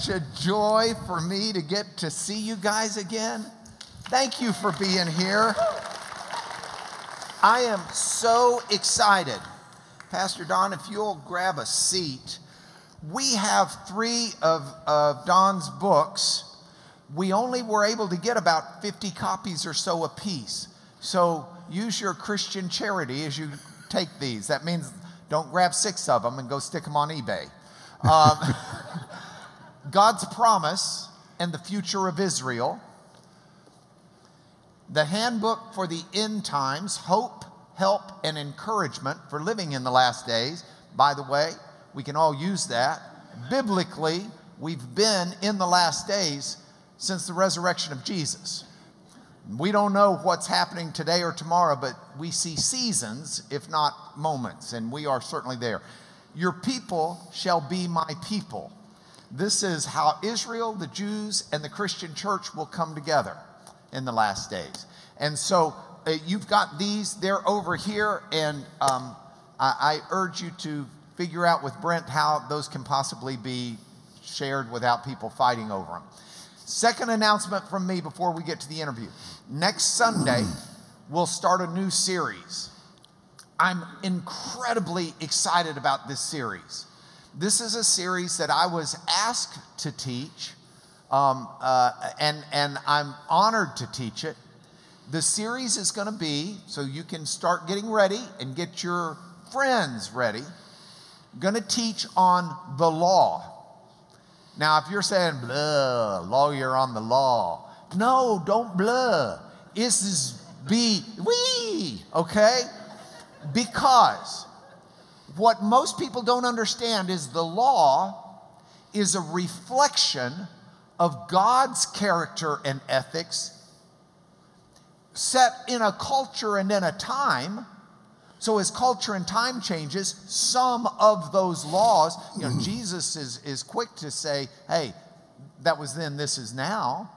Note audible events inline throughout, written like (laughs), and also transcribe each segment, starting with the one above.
such a joy for me to get to see you guys again. Thank you for being here. I am so excited. Pastor Don, if you'll grab a seat. We have three of, of Don's books. We only were able to get about 50 copies or so apiece. So use your Christian charity as you take these. That means don't grab six of them and go stick them on eBay. Um, (laughs) God's promise and the future of Israel. The handbook for the end times, hope, help, and encouragement for living in the last days. By the way, we can all use that. Biblically, we've been in the last days since the resurrection of Jesus. We don't know what's happening today or tomorrow, but we see seasons, if not moments, and we are certainly there. Your people shall be my people. This is how Israel, the Jews, and the Christian church will come together in the last days. And so uh, you've got these, they're over here, and um, I, I urge you to figure out with Brent how those can possibly be shared without people fighting over them. Second announcement from me before we get to the interview. Next Sunday, (clears throat) we'll start a new series. I'm incredibly excited about this series. This is a series that I was asked to teach, um, uh, and, and I'm honored to teach it. The series is going to be, so you can start getting ready and get your friends ready, going to teach on the law. Now, if you're saying, blah, lawyer on the law, no, don't blah. This is be, we, okay? Because what most people don't understand is the law is a reflection of God's character and ethics set in a culture and in a time so as culture and time changes, some of those laws, you know, mm-hmm. Jesus is, is quick to say, hey, that was then, this is now.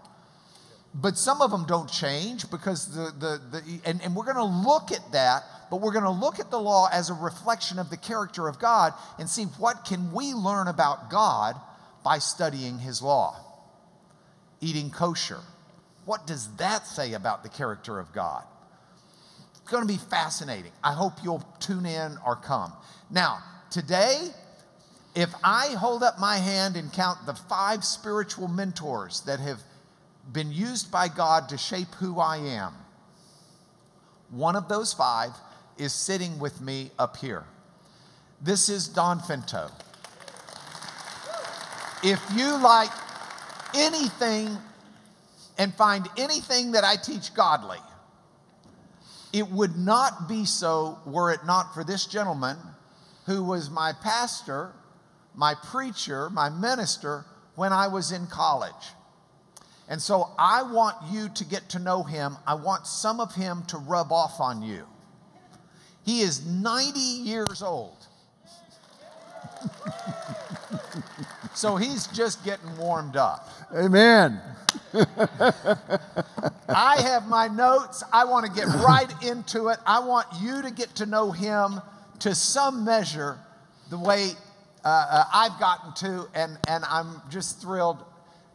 But some of them don't change because the, the, the and, and we're going to look at that, but we're going to look at the law as a reflection of the character of God and see what can we learn about God by studying his law. Eating kosher. What does that say about the character of God? It's going to be fascinating. I hope you'll tune in or come. Now, today, if I hold up my hand and count the five spiritual mentors that have been used by God to shape who I am, one of those five is sitting with me up here. This is Don Finto. If you like anything and find anything that I teach godly, it would not be so were it not for this gentleman who was my pastor, my preacher, my minister when I was in college. And so I want you to get to know him. I want some of him to rub off on you. He is 90 years old. (laughs) so he's just getting warmed up. Amen. (laughs) I have my notes. I want to get right into it. I want you to get to know him to some measure the way uh, uh, I've gotten to, and, and I'm just thrilled.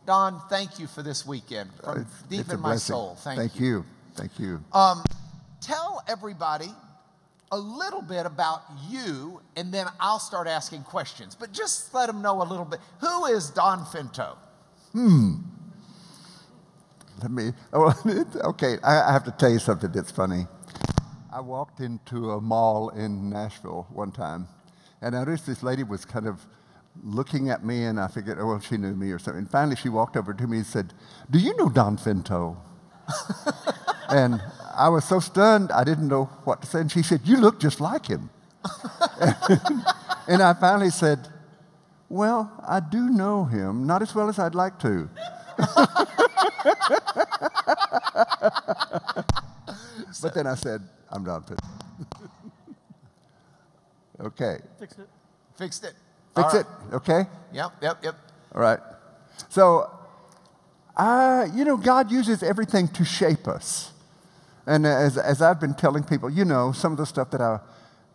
Don, thank you for this weekend from It's- deep it's in my blessing. soul. Thank, Thank you. Thank you. Um, tell everybody a little bit about you, and then I'll start asking questions. But just let them know a little bit. Who is Don Finto? Hmm. Let me. Oh, (laughs) okay, I, I have to tell you something that's funny. I walked into a mall in Nashville one time, and I noticed this lady was kind of looking at me, and I figured, oh, well, she knew me or something. And finally, she walked over to me and said, "Do you know Don Finto?" (laughs) and I was so stunned, I didn't know what to say. And she said, "You look just like him." (laughs) and I finally said, "Well, I do know him, not as well as I'd like to." (laughs) But then I said, I'm done. Fit. (laughs) okay. Fixed it. Fixed it. Fix All it. Okay. Yep, yep, yep. All right. So, uh, you know, God uses everything to shape us. And as, as I've been telling people, you know, some of the stuff that I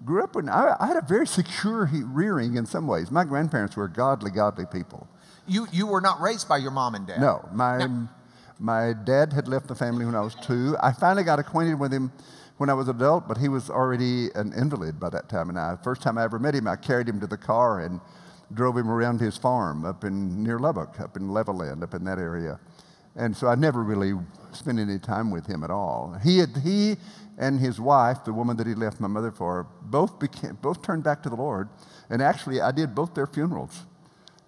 grew up in, I, I had a very secure he- rearing in some ways. My grandparents were godly, godly people. You, you were not raised by your mom and dad? No, my, my dad had left the family when I was two. I finally got acquainted with him when I was an adult, but he was already an invalid by that time. And I, first time I ever met him, I carried him to the car and drove him around his farm up in near Lubbock, up in Levelland, up in that area. And so I never really spent any time with him at all. He, had, he and his wife, the woman that he left my mother for, both, became, both turned back to the Lord. And actually, I did both their funerals.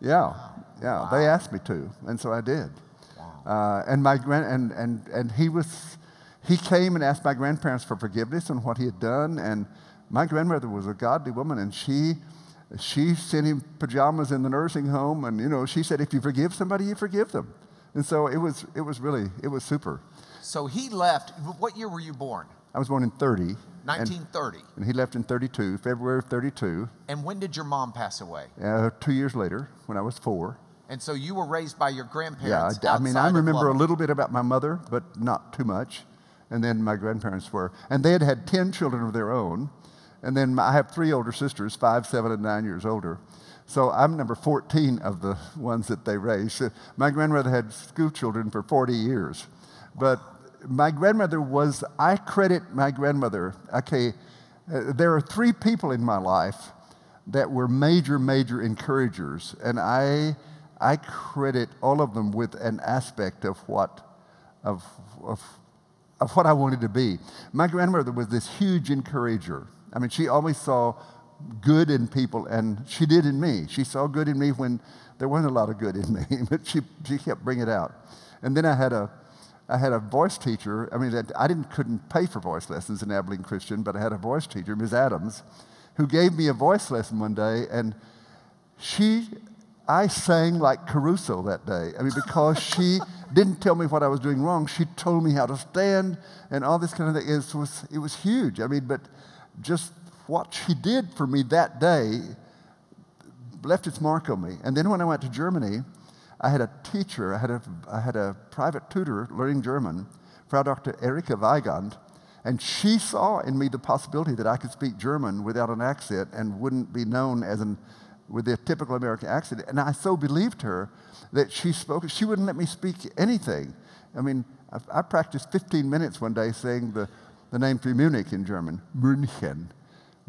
Yeah, yeah. Wow. They asked me to, and so I did. Wow. Uh, and my grand and, and and he was he came and asked my grandparents for forgiveness on what he had done. And my grandmother was a godly woman, and she she sent him pajamas in the nursing home, and you know she said, if you forgive somebody, you forgive them. And so it was, it was really, it was super. So he left. What year were you born? I was born in 30. 1930. And, and he left in 32, February of 32. And when did your mom pass away? Uh, two years later, when I was four. And so you were raised by your grandparents. Yeah, I, I mean, I remember a little bit about my mother, but not too much. And then my grandparents were, and they had had 10 children of their own. And then I have three older sisters, five, seven, and nine years older. So I'm number 14 of the ones that they raised. My grandmother had school children for 40 years. But my grandmother was, I credit my grandmother, okay, uh, there are three people in my life that were major, major encouragers. And I, I credit all of them with an aspect of what, of, of, of what I wanted to be. My grandmother was this huge encourager. I mean, she always saw good in people, and she did in me. She saw good in me when there wasn't a lot of good in me, (laughs) but she, she kept bringing it out. And then I had a, I had a voice teacher. I mean, I didn't, couldn't pay for voice lessons in Abilene Christian, but I had a voice teacher, Ms. Adams, who gave me a voice lesson one day, and she, I sang like Caruso that day. I mean, because she (laughs) didn't tell me what I was doing wrong. She told me how to stand and all this kind of thing. It was, it was huge. I mean, but just what she did for me that day left its mark on me. And then when I went to Germany, I had a teacher, I had a, I had a private tutor learning German, Frau Dr. Erika Weigand, and she saw in me the possibility that I could speak German without an accent and wouldn't be known as an, with a typical American accent. And I so believed her that she spoke, she wouldn't let me speak anything. I mean, I, I practiced 15 minutes one day saying the, the name for Munich in German, München.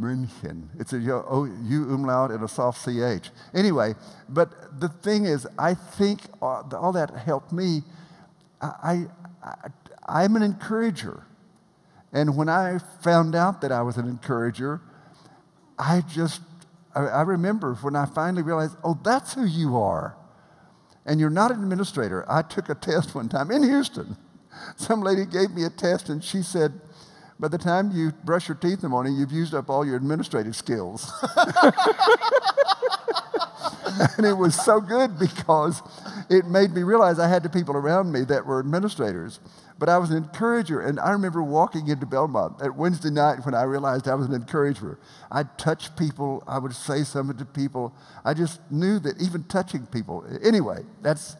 München. It's a U umlaut and a soft CH. Anyway, but the thing is, I think uh, all, all that helped me. I, I, am an encourager. And when I found out that I was an encourager, I just, I, I remember when I finally realized, oh, that's who you are. And you're not an administrator. I took a test one time in Houston. Some lady gave me a test and she said, by the time you brush your teeth in the morning, you've used up all your administrative skills. (laughs) and it was so good because it made me realize I had the people around me that were administrators. But I was an encourager, and I remember walking into Belmont at Wednesday night when I realized I was an encourager. I'd touch people, I would say something to people. I just knew that even touching people. Anyway, that's.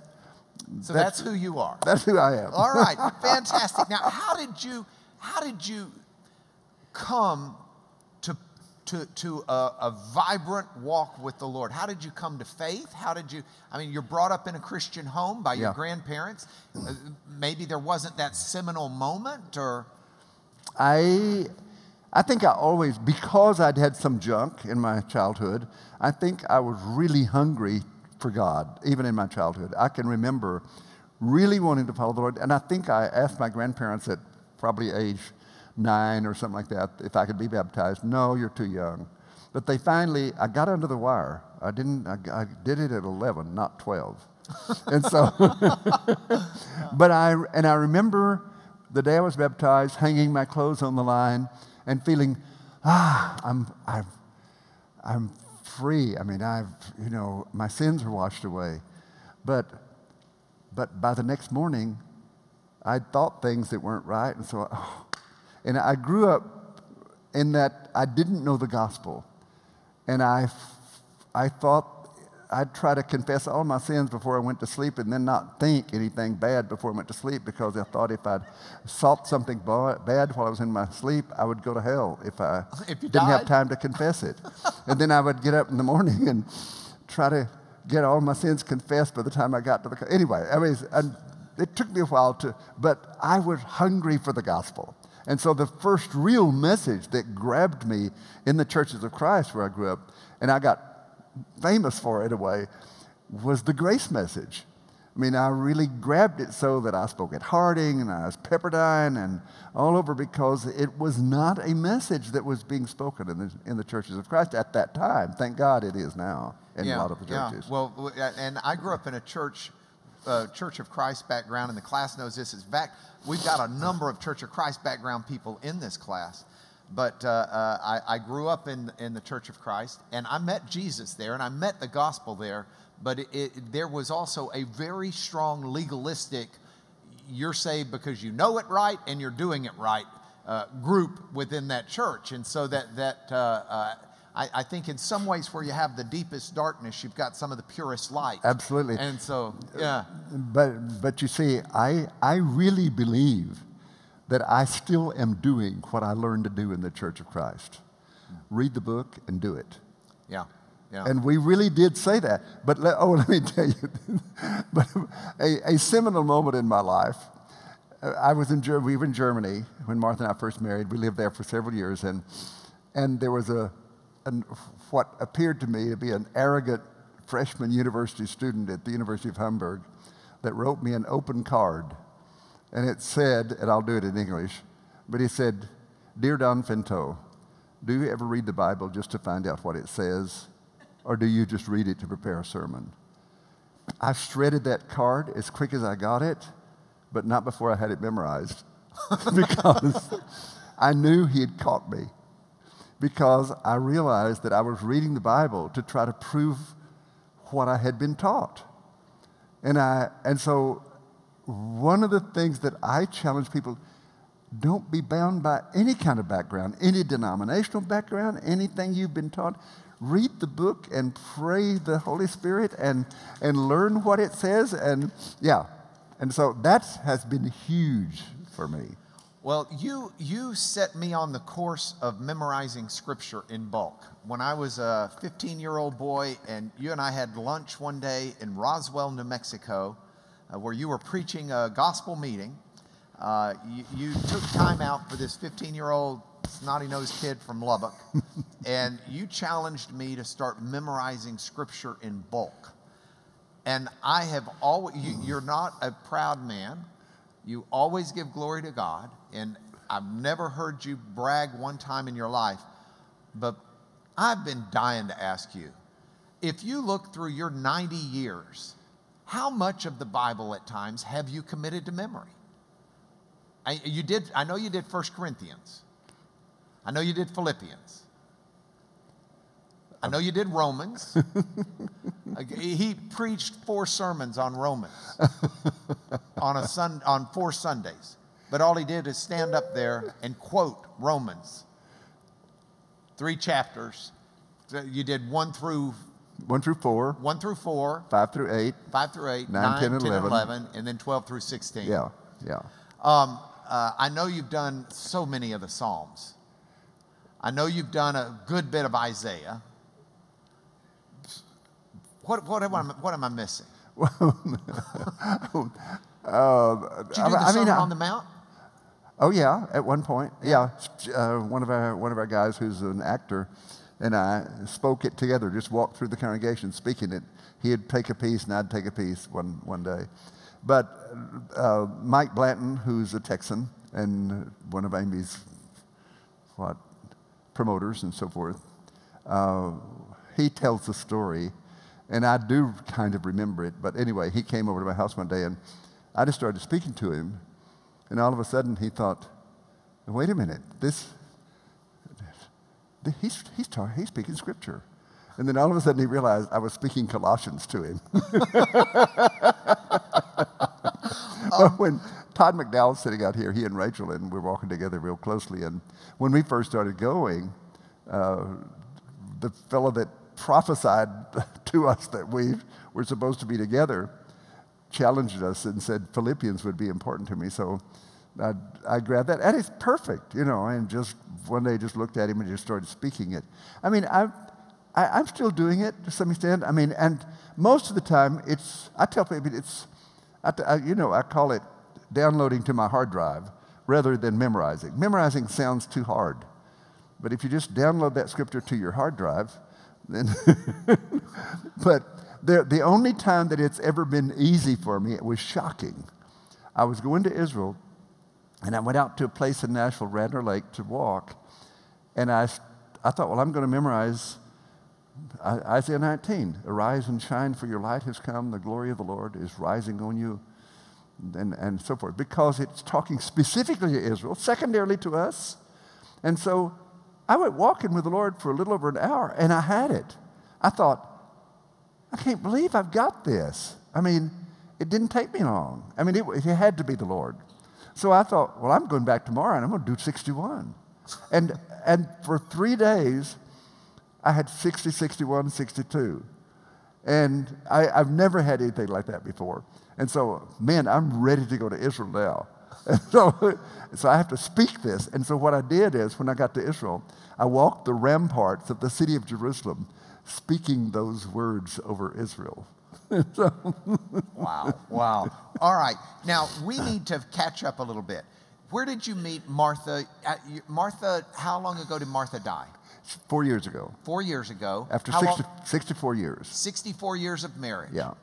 So that's, that's who you are. That's who I am. All right, (laughs) fantastic. Now, how did you how did you come to, to, to a, a, vibrant walk with the Lord? How did you come to faith? How did you, I mean, you're brought up in a Christian home by your yeah. grandparents. Uh, maybe there wasn't that seminal moment or? I, I think I always, because I'd had some junk in my childhood, I think I was really hungry for God, even in my childhood. I can remember really wanting to follow the Lord. And I think I asked my grandparents at probably age nine or something like that, if I could be baptized. No, you're too young. But they finally, I got under the wire. I didn't, I, I did it at 11, not 12. (laughs) and so, (laughs) but I, and I remember the day I was baptized, hanging my clothes on the line and feeling, ah, I'm, I'm, I'm free. I mean, I've, you know, my sins are washed away. But, but by the next morning, I'd thought things that weren't right. And so, oh. and I grew up in that I didn't know the gospel. And I, I thought I'd try to confess all my sins before I went to sleep and then not think anything bad before I went to sleep because I thought if I'd thought something bad while I was in my sleep, I would go to hell if I (laughs) if didn't died. have time to confess it. and then I would get up in the morning and try to get all my sins confessed by the time I got to the. Anyway, I mean, and it took me a while to, but I was hungry for the gospel. And so the first real message that grabbed me in the churches of Christ where I grew up, and I got famous for it in a way, was the grace message. I mean, I really grabbed it so that I spoke at Harding and I was Pepperdine and all over because it was not a message that was being spoken in the, in the churches of Christ at that time. Thank God it is now in yeah, a lot of the churches. Yeah. Well, and I grew up in a church, uh, Church of Christ background, and the class knows this. Is back, we've got a number of Church of Christ background people in this class. But uh, uh, I, I grew up in, in the Church of Christ, and I met Jesus there, and I met the gospel there but it, it, there was also a very strong legalistic, you're saved because you know it right and you're doing it right uh, group within that church. And so that, that uh, uh, I, I, think in some ways where you have the deepest darkness, you've got some of the purest light. Absolutely. And so, yeah. But, but you see, I, I really believe that I still am doing what I learned to do in the Church of Christ. Read the book and do it. Yeah. Yeah. And we really did say that. But let, oh, (laughs) let me tell you, but a, a, seminal moment in my life. Uh, I was in we were in Germany when Martha and I first married. We lived there for several years, and and there was a an, what appeared to me to be an arrogant freshman university student at the University of Hamburg that wrote me an open card, and it said, and I'll do it in English, but he said, "Dear Don Finto, do you ever read the Bible just to find out what it says?" or do you just read it to prepare a sermon? I shredded that card as quick as I got it, but not before I had it memorized (laughs) because I knew he had caught me. Because I realized that I was reading the Bible to try to prove what I had been taught. And, I, and so, one of the things that I challenge people don't be bound by any kind of background, any denominational background, anything you've been taught read the book and pray the Holy Spirit and, and learn what it says. And yeah, and so that has been huge for me. Well, you, you set me on the course of memorizing scripture in bulk. When I was a 15 year old boy, and you and I had lunch one day in Roswell, New Mexico, uh, where you were preaching a gospel meeting. Uh, you, you took time out for this 15 year old snotty nosed kid from Lubbock, (laughs) and you challenged me to start memorizing scripture in bulk. And I have always, you, you're not a proud man. You always give glory to God. And I've never heard you brag one time in your life. But I've been dying to ask you if you look through your 90 years, how much of the Bible at times have you committed to memory? I, you did, I know you did First Corinthians. I know you did Philippians. I know you did Romans. (laughs) he preached four sermons on Romans (laughs) on a sun, on four Sundays. But all he did is stand up there and quote Romans. Three chapters. You did one through one through four. One through four. Five through eight. Five through eight. Nine, nine 10, 10 11. 11. And then 12 through 16. Yeah, yeah. Um, uh, I know you've done so many of the Psalms. I know you've done a good bit of Isaiah. What, what, am, I, what am I missing? (laughs) uh, (laughs) Did you do the I mean, on the Mount? Oh yeah, at one point, yeah. Uh, one of our one of our guys who's an actor, and I spoke it together. Just walked through the congregation speaking it. He'd take a piece, and I'd take a piece one one day. But uh, Mike Blanton, who's a Texan and one of Amy's what promoters and so forth, uh, he tells the story, and I do kind of remember it. But anyway, he came over to my house one day, and I just started speaking to him, and all of a sudden he thought, "Wait a minute, this." He's, he's, talking, he's speaking scripture. And then all of a sudden he realized I was speaking Colossians to him. um, (laughs) when, Todd McDowell's sitting out here, he and Rachel, and we're walking together real closely. And when we first started going, uh, the fellow that prophesied (laughs) to us that we were supposed to be together challenged us and said Philippians would be important to me. So I, I grabbed that, and it's perfect, you know. And just one day, just looked at him and just started speaking it. I mean, I, I, am still doing it to some extent. I mean, and most of the time, it's, I tell people, it's, I, I, you know, I call it downloading to my hard drive rather than memorizing. Memorizing sounds too hard. But if you just download that scripture to your hard drive. (laughs) but the, the only time that it's ever been easy for me, it was shocking. I was going to Israel, and I went out to a place in Nashville, Radnor Lake, to walk. And I, I thought, well, I'm going to memorize Isaiah 19. Arise and shine, for your light has come. The glory of the Lord is rising on you, and, and so forth. Because it's talking specifically to Israel, secondarily to us. And so I went walking with the Lord for a little over an hour, and I had it. I thought, I can't believe I've got this. I mean, it didn't take me long. I mean, it, it had to be the Lord. So I thought, well, I'm going back tomorrow and I'm going to do 61. And, and for three days, I had 60, 61, 62. And I, I've never had anything like that before. And so, man, I'm ready to go to Israel now. (laughs) And so, so I have to speak this. And so what I did is when I got to Israel, I walked the ramparts of the city of Jerusalem speaking those words over Israel. (laughs) wow, wow. All right. Now, we need to catch up a little bit. Where did you meet Martha? Uh, Martha, how long ago did Martha die? Four years ago. Four years ago. After 60, 64 years. 64 years of marriage. Yeah.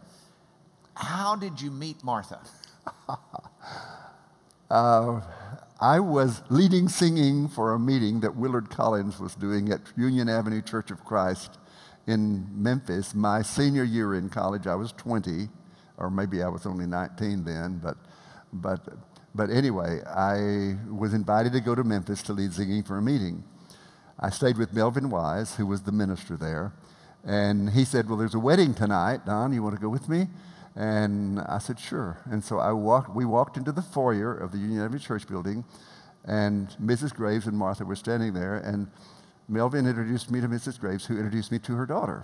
How did you meet Martha? (laughs) uh, I was leading singing for a meeting that Willard Collins was doing at Union Avenue Church of Christ in Memphis. My senior year in college, I was 20, or maybe I was only 19 then, but, but, but anyway, I was invited to go to Memphis to lead singing for a meeting. I stayed with Melvin Wise, who was the minister there, and he said, Well, there's a wedding tonight, Don, you want to go with me? And I said, Sure. And so I walked, we walked into the foyer of the Union Avenue Church building, and Mrs. Graves and Martha were standing there, and Melvin introduced me to Mrs. Graves, who introduced me to her daughter.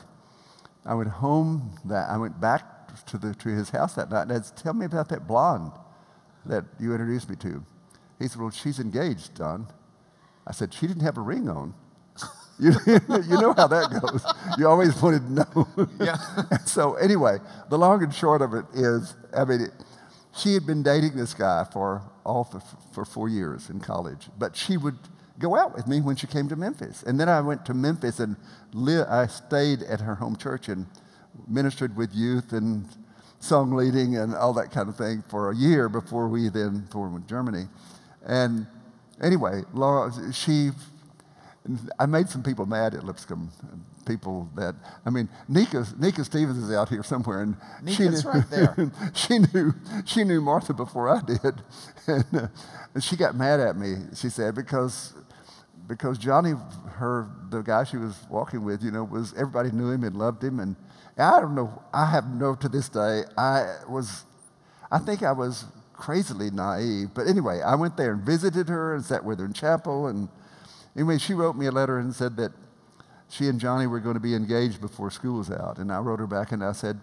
I went home that I went back to, the, to his house that night and said, Tell me about that blonde that you introduced me to. He said, Well, she's engaged, Don. I said, She didn't have a ring on. You, (laughs) you know how that goes. You always wanted to know. Yeah. (laughs) so, anyway, the long and short of it is I mean, it, she had been dating this guy for all for, for four years in college, but she would go out with me when she came to Memphis. And then I went to Memphis and li- I stayed at her home church and ministered with youth and song leading and all that kind of thing for a year before we then toured formed Germany. And anyway, Laura, she, I made some people mad at Lipscomb. People that, I mean, Nika, Nika Stevens is out here somewhere, and Nika's she knew, right there. (laughs) she knew, she knew Martha before I did, (laughs) and, uh, and she got mad at me. She said because because Johnny, her, the guy she was walking with, you know, was everybody knew him and loved him. And I don't know, I have no to this day, I was, I think I was crazily naive. But anyway, I went there and visited her and sat with her in chapel. And anyway, she wrote me a letter and said that she and Johnny were going to be engaged before school was out. And I wrote her back and I said,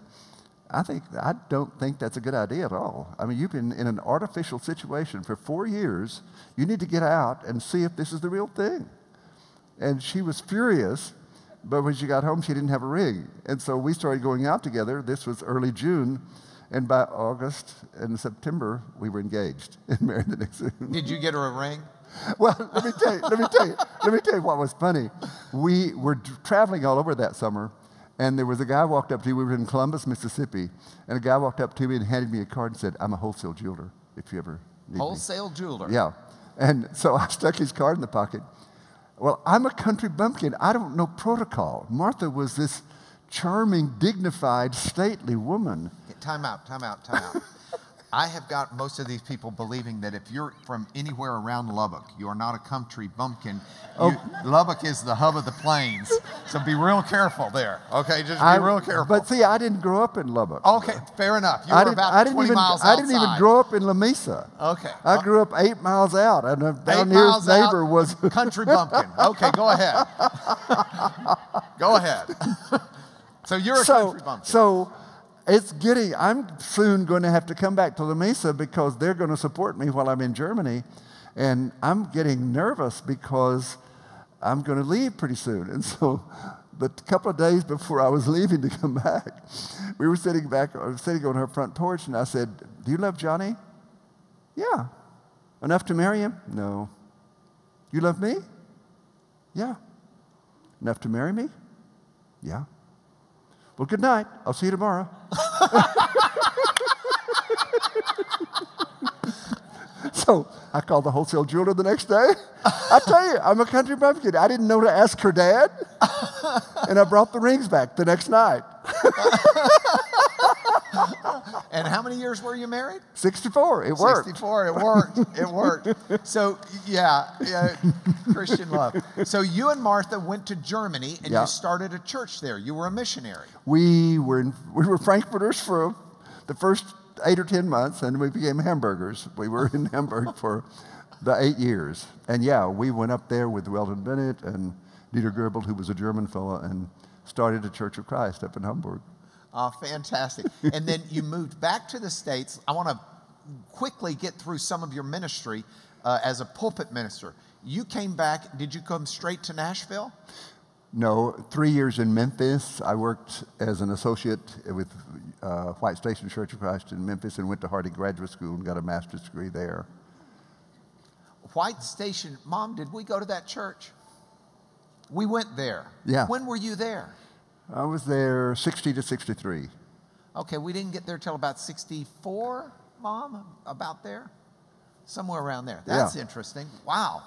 I think I don't think that's a good idea at all. I mean, you've been in an artificial situation for four years. You need to get out and see if this is the real thing. And she was furious, but when she got home, she didn't have a ring. And so we started going out together. This was early June. And by August and September, we were engaged (laughs) and married the next year. Did you get her a ring? Well, (laughs) let me tell you, let me tell you, let me tell you what was funny. We were traveling all over that summer, and there was a guy walked up to me. We were in Columbus, Mississippi, and a guy walked up to me and handed me a card and said, "I'm a wholesale jeweler. If you ever need wholesale me. jeweler." Yeah, and so I stuck his card in the pocket. Well, I'm a country bumpkin. I don't know protocol. Martha was this charming, dignified, stately woman. Time out. Time out. Time out. (laughs) I have got most of these people believing that if you're from anywhere around Lubbock, you are not a country bumpkin. Oh. Lubbock is the hub of the plains. So be real careful there. Okay, just be I, real careful. But see, I didn't grow up in Lubbock. Okay, fair enough. You I were about I 20 even, miles outside. I didn't even grow up in Lamesa. Okay. I grew up eight miles out, and uh, our nearest neighbor was (laughs) country bumpkin. Okay, go ahead. (laughs) go ahead. (laughs) so you're a so, country bumpkin. So it's giddy. I'm soon going to have to come back to Lamesa because they're going to support me while I'm in Germany. And I'm getting nervous because I'm going to leave pretty soon. And so the couple of days before I was leaving to come back, we were sitting back, sitting on her front porch, and I said, Do you love Johnny? Yeah. Enough to marry him? No. You love me? Yeah. Enough to marry me? Yeah. Well, good night. I'll see you tomorrow. (laughs) so I called the wholesale jeweler the next day. I tell you, I'm a country bumpkin. I didn't know to ask her dad. and I brought the rings back the next night. (laughs) (laughs) and how many years were you married? 64. It worked. 64. It worked. It worked. (laughs) So, yeah, yeah, Christian love. So, you and Martha went to Germany and Yeah. you started a church there. You were a missionary. We were, in, we were Frankfurters for the first eight or 10 months, and we became hamburgers. We were in (laughs) Hamburg for the eight years. And yeah, we went up there with Weldon Bennett and Dieter Goebbels, who was a German fellow, and started a Church of Christ up in Hamburg. Oh, fantastic. and then you moved back to the States. I want to quickly get through some of your ministry uh, as a pulpit minister. You came back, did you come straight to Nashville? No, three years in Memphis. I worked as an associate with uh, White Station Church of Christ in Memphis and went to Harding Graduate School and got a master's degree there. White Station, Mom, did we go to that church? We went there. Yeah. When were you there? I was there 60 to 63. Okay, we didn't get there till about 64, Mom, about there? Somewhere around there. That's Yeah. interesting. Wow.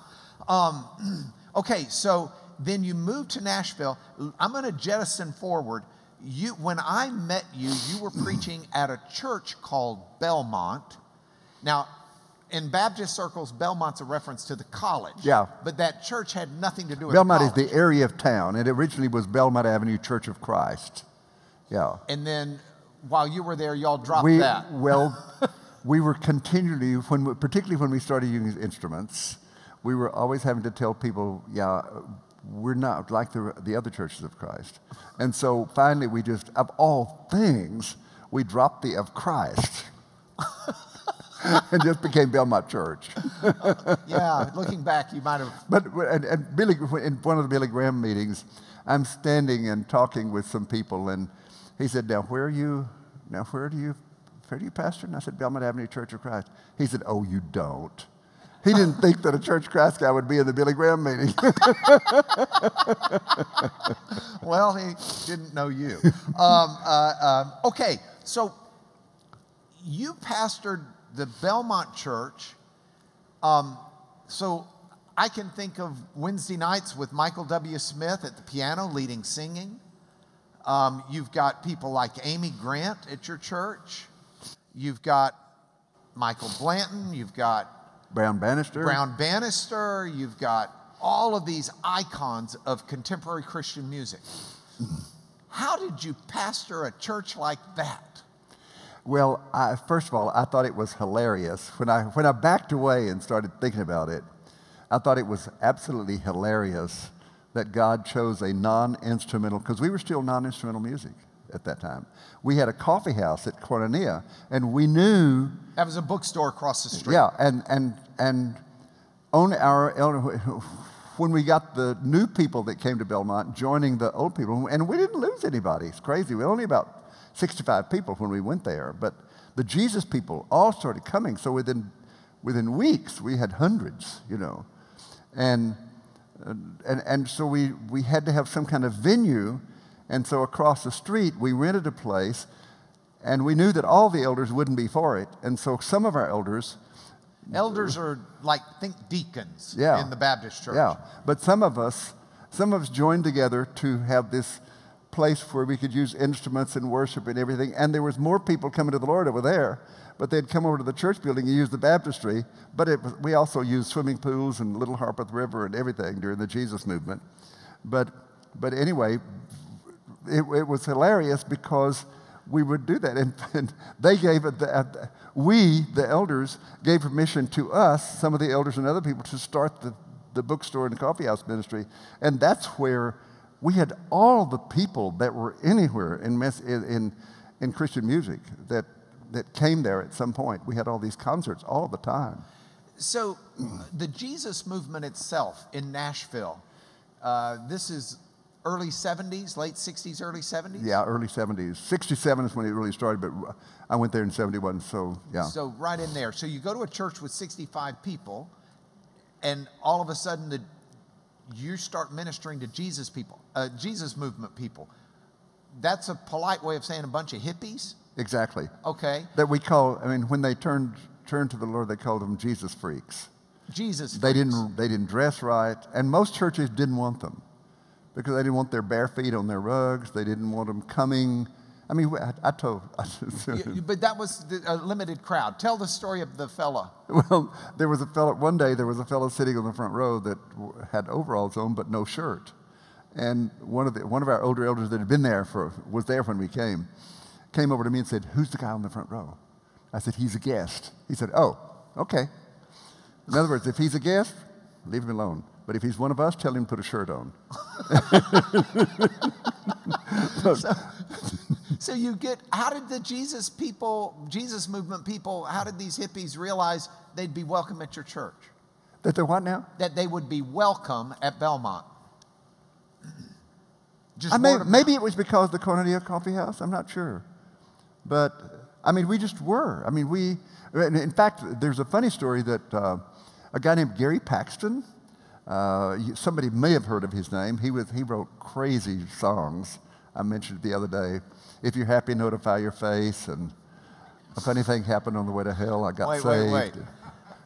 Um, (clears throat) okay, so then you moved to Nashville. I'm going to jettison forward. You, when I met you, you were preaching at a church called Belmont. Now, in Baptist circles, Belmont's a reference to the college. Yeah. But that church had nothing to do with Belmont is college. the area of town. It originally was Belmont Avenue Church of Christ. Yeah. And then while you were there, y'all dropped we, that. Well, (laughs) we were continually, when we, particularly when we started using instruments, we were always having to tell people, yeah, we're not like the, the other churches of Christ. And so finally, we just, of all things, we dropped the of Christ (laughs) and just became Belmont Church. (laughs) yeah, looking back, you might have. But and, and Billy, in one of the Billy Graham meetings, I'm standing and talking with some people, and he said, "Now where are you? Now where do you, where do you pastor?" And I said, "Belmont Avenue Church of Christ." He said, "Oh, you don't." He didn't think that a Church of Christ guy would be in the Billy Graham meeting. (laughs) Well, he didn't know you. Um, uh, um, okay, so you pastored the Belmont Church. Um, so I can think of Wednesday nights with Michael W. Smith at the piano leading singing. Um, you've got people like Amy Grant at your church. You've got Michael Blanton. You've got Brown Bannister. Brown Bannister, you've got all of these icons of contemporary Christian music. How did you pastor a church like that? Well, I, first of all, I thought it was hilarious. When I, when I backed away and started thinking about it, I thought it was absolutely hilarious that God chose a non instrumental, because we were still non instrumental music at that time. We had a coffee house at Koinonia, and we knew, That was a bookstore across the street. yeah, and, and, and on our, when we got the new people that came to Belmont joining the old people, and we didn't lose anybody. It's crazy. We only about 65 people when we went there, but the Jesus people all started coming. So within, within weeks, we had hundreds, you know. And, and, and so we, we had to have some kind of venue. And so across the street, we rented a place, and we knew that all the elders wouldn't be for it. And so some of our elders, Elders are like, think deacons Yeah. in the Baptist church. Yeah, but some of us, some of us joined together to have this place where we could use instruments and worship and everything. And there was more people coming to the Lord over there, but they'd come over to the church building and use the baptistry. But it we also used swimming pools and Little Harpeth River and everything during the Jesus movement. But but anyway, it, it was hilarious because we would do that, (laughs) and, and they gave it. The, we, the elders, gave permission to us, some of the elders and other people, to start the, the bookstore and coffee house ministry, and that's where we had all the people that were anywhere in in, in Christian music that that came there at some point. We had all these concerts all the time. So, the Jesus movement itself in Nashville, uh, this is early 70s, late 60s, early 70s? Yeah, early 70s. 67 is when it really started, but I went there in 71, so yeah. So right in there. So you go to a church with 65 people, and all of a sudden the, you start ministering to Jesus people, uh, Jesus movement people. That's a polite way of saying a bunch of hippies. Exactly. Okay. That we call, I mean, when they turned, turned to the Lord, they called them Jesus freaks. Jesus. They freaks. didn't, they didn't dress right, and most churches didn't want them because they didn't want their bare feet on their rugs. They didn't want them coming. I mean, I, I told. (laughs) You- but that was the, a limited crowd. Tell the story of the fella. well, there was a fellow, one day there was a fellow sitting on the front row that had overalls on but no shirt. And one of, the, one of our older elders that had been there for, was there when we came, came over to me and said, Who's the guy on the front row? I said, He's a guest. He said, Oh, okay. In other words, if he's a guest, leave him alone. But if he's one of us, tell him to put a shirt on. (laughs) (laughs) So you get, how did the Jesus people, Jesus movement people, how did these hippies realize they'd be welcome at your church? That they're what now? That they would be welcome at Belmont? (clears throat) Just I may, maybe it was because the Koinonia Coffee House. I'm not sure. But, I mean, we just were. I mean, we, in in fact, there's a funny story that uh, a guy named Gary Paxton, uh, somebody may have heard of his name. He, was, he wrote crazy songs. I mentioned it the other day. If you're happy, notify your face. And a funny thing happened on the way to hell. I got Wait, saved. wait, wait.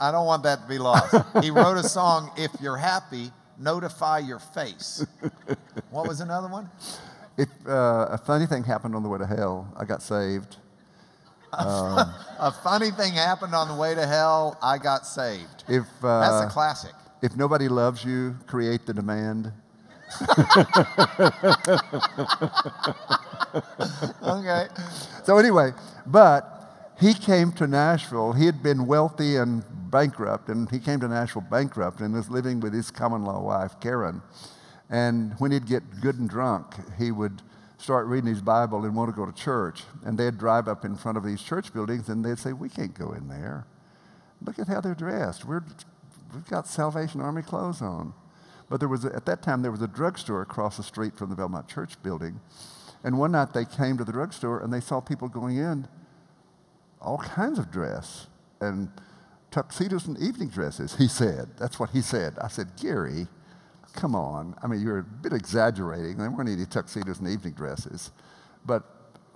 I don't want that to be lost. he wrote a song, If You're Happy, Notify Your Face. What was another one? If uh, a funny thing happened on the way to hell, I got saved. A funny thing happened on the way to hell, I got saved. If uh, That's a classic. If nobody loves you, create the demand. (laughs) Okay. So, anyway, but he came to Nashville. He had been wealthy and bankrupt, and he came to Nashville bankrupt and was living with his common law wife, Karen. And when he'd get good and drunk, he would start reading his Bible and want to go to church. And they'd drive up in front of these church buildings and they'd say, We can't go in there. Look at how they're dressed. We're, we've got Salvation Army clothes on. But there was a, at that time there was a drugstore across the street from the Belmont Church building, and one night they came to the drugstore and they saw people going in, all kinds of dress and tuxedos and evening dresses. He said, "That's what he said." I said, "Gary, come on. I mean, you're a bit exaggerating. There weren't any tuxedos and evening dresses." But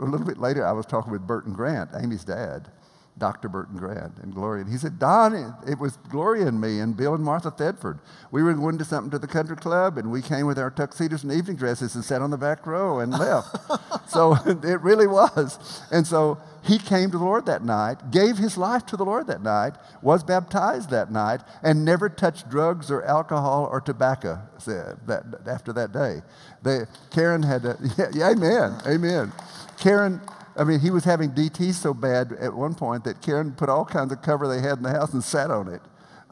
a little bit later, I was talking with Burton Grant, Amy's dad, Dr. Burton Grant, and Gloria. And he said, Don, it, was Gloria and me and Bill and Martha Thedford. We were going to something to the country club, and we came with our tuxedos and evening dresses and sat on the back row and left. (laughs) so (laughs) it really was. And so he came to the Lord that night, gave his life to the Lord that night, was baptized that night, and never touched drugs or alcohol or tobacco that, after that day. They, Karen had, a, (laughs) yeah, yeah, amen, amen. Karen, I mean, he was having DT so bad at one point that Karen put all kinds of cover they had in the house and sat on it.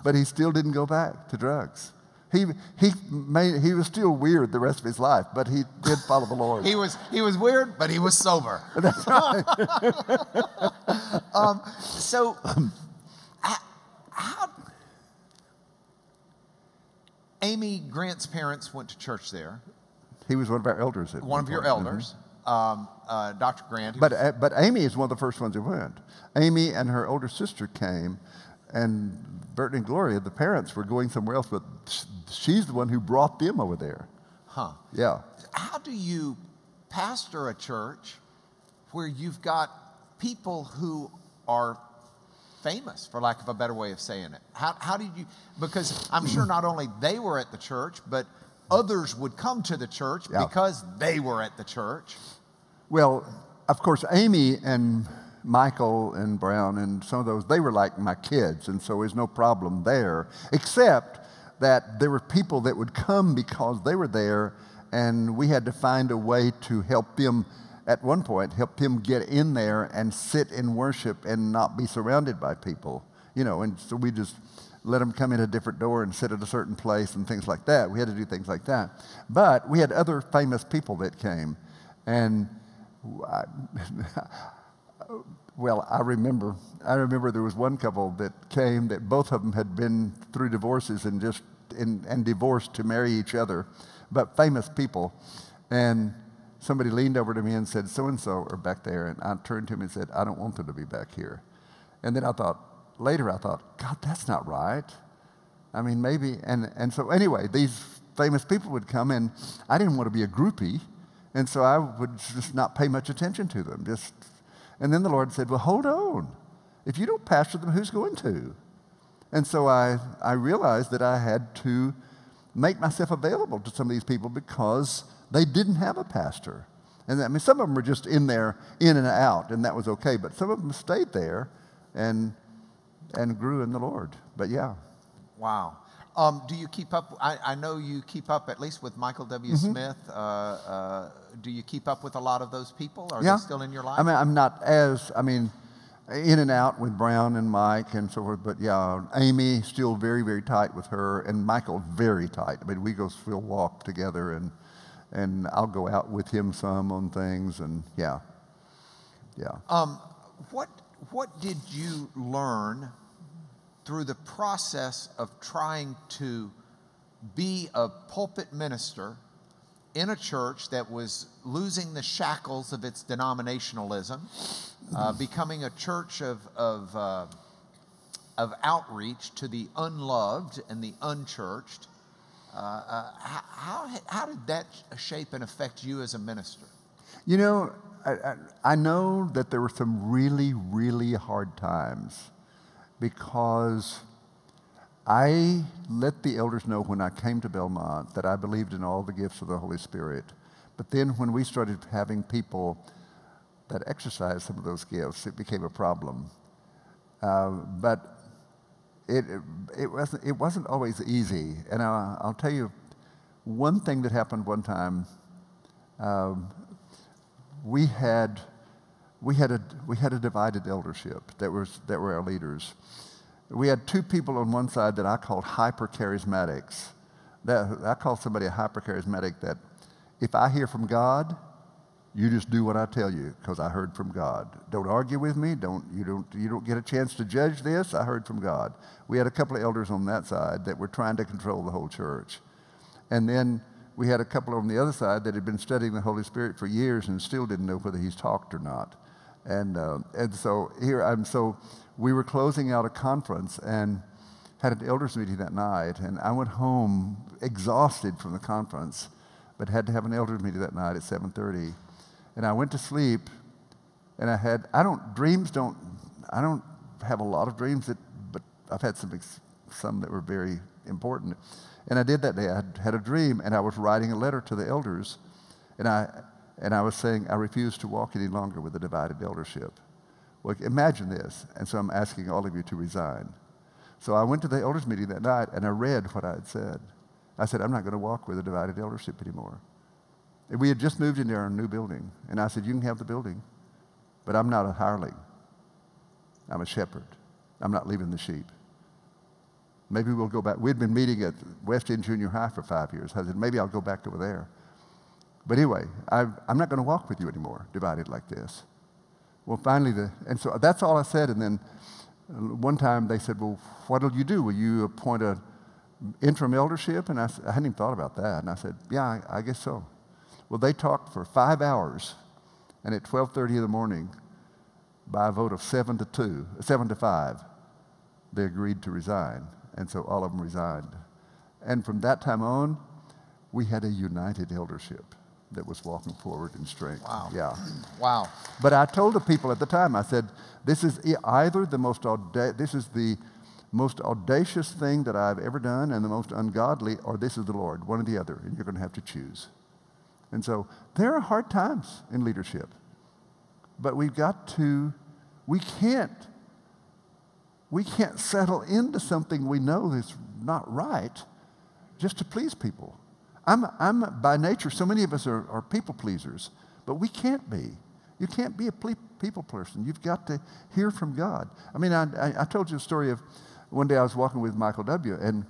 But he still didn't go back to drugs. He, he, made, he was still weird the rest of his life, but he did follow the Lord. (laughs) He was, he was weird, but he was sober. (laughs) That's right. (laughs) Um, so, how, how, Amy Grant's parents went to church there. He was one of our elders. At One of your point. Mhm. Um, uh, Dr. Grant. But, uh, but Amy is one of the first ones who went. Amy and her older sister came, and Bert and Gloria, the parents, were going somewhere else, but she's the one who brought them over there. huh? Yeah. How do you pastor a church where you've got people who are famous, for lack of a better way of saying it? How, how did you, because I'm sure not only they were at the church, but others would come to the church Yeah. because they were at the church. Well, of course, Amy and Michael and Brown and some of those, they were like my kids, and so there's no problem there, except that there were people that would come because they were there, and we had to find a way to help them, at one point, help them get in there and sit in worship and not be surrounded by people, you know, and so we just let them come in a different door and sit at a certain place and things like that. We had to do things like that. But we had other famous people that came, and I, (laughs) well, I remember, I remember there was one couple that came that both of them had been through divorces and just in, and divorced to marry each other, but famous people. And somebody leaned over to me and said, so and so are back there. And I turned to him and said, I don't want them to be back here. And then I thought, later I thought, God, that's not right. I mean, maybe. And, and so, anyway, these famous people would come, and I didn't want to be a groupie. And so I would just not pay much attention to them. Just, and then the Lord said, Well, hold on. If you don't pastor them, who's going to? And so I, I realized that I had to make myself available to some of these people because they didn't have a pastor. And I mean, some of them were just in there, in and out, and that was okay. But some of them stayed there and, and grew in the Lord. But yeah. Wow. Um, do you keep up? I, I, know you keep up at least with Michael W. Mm-hmm. Smith. Uh, uh, do you keep up with a lot of those people? Are yeah. they still in your life? I mean, I'm not as, I mean, in and out with Brown and Mike and so forth. But yeah, Amy still very, very tight with her, and Michael very tight. I mean, we go, we'll walk together, and and I'll go out with him some on things, and yeah, yeah. Um, what what did you learn through the process of trying to be a pulpit minister in a church that was losing the shackles of its denominationalism, uh, mm-hmm. becoming a church of, of, uh, of outreach to the unloved and the unchurched. Uh, uh how, how did that shape and affect you as a minister? You know, I, I, I know that there were some really, really hard times because I let the elders know when I came to Belmont that I believed in all the gifts of the Holy Spirit. But then when we started having people that exercised some of those gifts, it became a problem. Uh, but it, it, wasn't, it wasn't always easy. And I'll, I'll tell you one thing that happened one time. Um, we had we had a, we had a divided eldership that, was, that were our leaders. We had two people on one side that I called hyper charismatics. That, I call somebody a hyper charismatic that if I hear from God, you just do what I tell you because I heard from God. Don't argue with me. Don't, you, don't, you don't get a chance to judge this. I heard from God. We had a couple of elders on that side that were trying to control the whole church. And then we had a couple on the other side that had been studying the Holy Spirit for years and still didn't know whether he's talked or not. And, uh, and so here, I'm so we were closing out a conference and had an elders meeting that night. And I went home exhausted from the conference, but had to have an elders meeting that night at 7:30. And I went to sleep, and I had I don't dreams don't I don't have a lot of dreams that, but I've had some some that were very important. And I did that day. I had, had a dream, and I was writing a letter to the elders, and I and I was saying, I refuse to walk any longer with a divided eldership. Well, imagine this. And so I'm asking all of you to resign. So I went to the elders meeting that night and I read what I had said. I said, I'm not going to walk with a divided eldership anymore. And we had just moved into our new building. And I said, You can have the building, but I'm not a hireling. I'm a shepherd. I'm not leaving the sheep. Maybe we'll go back. We'd been meeting at West End Junior High for five years. I said, Maybe I'll go back over there. But anyway, i am not going to walk with you anymore, divided like this. Well, finally, the, and so that's all I said. And then uh, one time they said, Well, what'll you do? Will you appoint an interim eldership? And I, I, hadn't even thought about that. And I said, Yeah, I, I guess so. Well, they talked for five hours. And at 12:30 in the morning, by a vote of seven to two, seven to five, they agreed to resign. And so all of them resigned. And from that time on, we had a united eldership that was walking forward in strength. Wow. Yeah. (clears throat) Wow. But I told the people at the time, I said, this is either the most auda- this is the most audacious thing that I've ever done and the most ungodly, or this is the Lord, one or the other, and you're going to have to choose. And so there are hard times in leadership. But we've got to, we can't, we can't settle into something we know is not right just to please people. I'm, I'm by nature, so many of us are, are people pleasers, but we can't be. You can't be a people person. You've got to hear from God. I mean, I, I, I told you a story of one day I was walking with Michael W., and,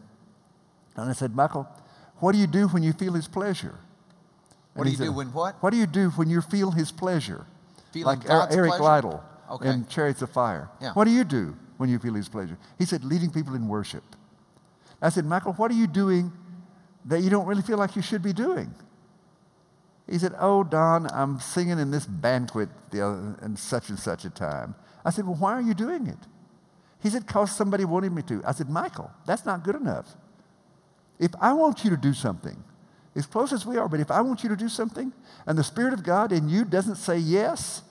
and I said, Michael, what do you do when you feel his pleasure? What do you said, do when what? What do you do when you feel his pleasure? Feeling like God's Eric pleasure? Liddell okay. in Chariots of Fire. Yeah. What do you do when you feel his pleasure? He said, leading people in worship. I said, Michael, what are you doing that you don't really feel like you should be doing? He said, Oh, Don, I'm singing in this banquet the other, in such and such a time. I said, Well, why are you doing it? He said, Because somebody wanted me to. I said, Michael, that's not good enough. If I want you to do something, as close as we are, but if I want you to do something and the Spirit of God in you doesn't say yes,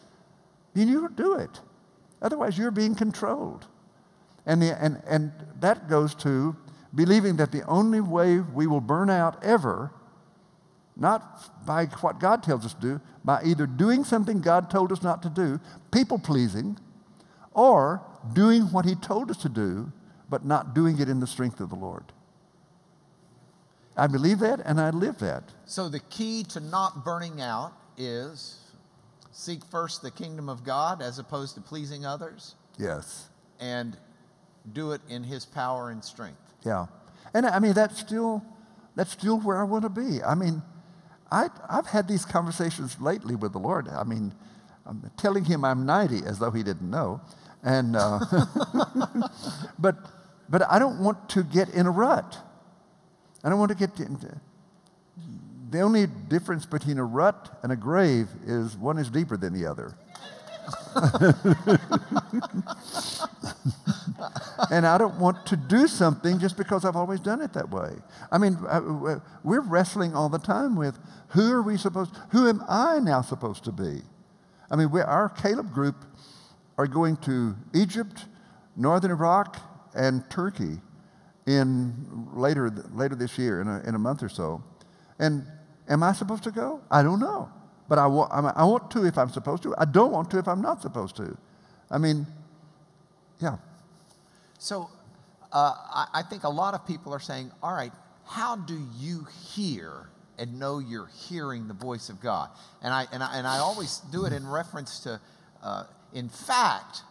then you don't do it. Otherwise, you're being controlled. And, the, and, and that goes to believing that the only way we will burn out ever, not by what God tells us to do, by either doing something God told us not to do, people pleasing, or doing what He told us to do, but not doing it in the strength of the Lord. I believe that and I live that. So the key to not burning out is seek first the kingdom of God as opposed to pleasing others. Yes. And do it in his power and strength. Yeah. And I mean that's still that's still where I want to be. I mean, I I've had these conversations lately with the Lord. I mean, I'm telling him I'm 90 as though he didn't know. And uh, (laughs) but but I don't want to get in a rut. I don't want to get into. The only difference between a rut and a grave is one is deeper than the other. (laughs) and I don't want to do something just because I've always done it that way. I mean, uh, we're wrestling all the time with who are we supposed, who am I now supposed to be? I mean, our Caleb group are going to Egypt, northern Iraq, and Turkey in later, later this year, in a, in a month or so. And am I supposed to go? I don't know. But I, wa- I want to if I'm supposed to. I don't want to if I'm not supposed to. I mean, yeah. So uh, I, think a lot of people are saying, all right, how do you hear and know you're hearing the voice of God? And I, and I, and I always do it in reference to, uh, in fact,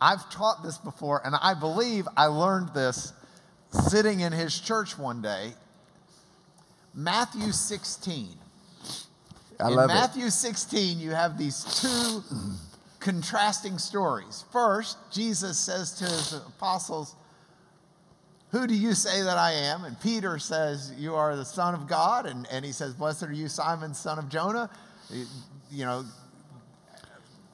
I've taught this before, and I believe I learned this sitting in his church one day. Matthew 16. I in love Matthew it. 16, you have these two (clears throat) contrasting stories. First, Jesus says to his apostles, Who do you say that I am? And Peter says, You are the Son of God. And, and he says, Blessed are you, Simon, son of Jonah. You know,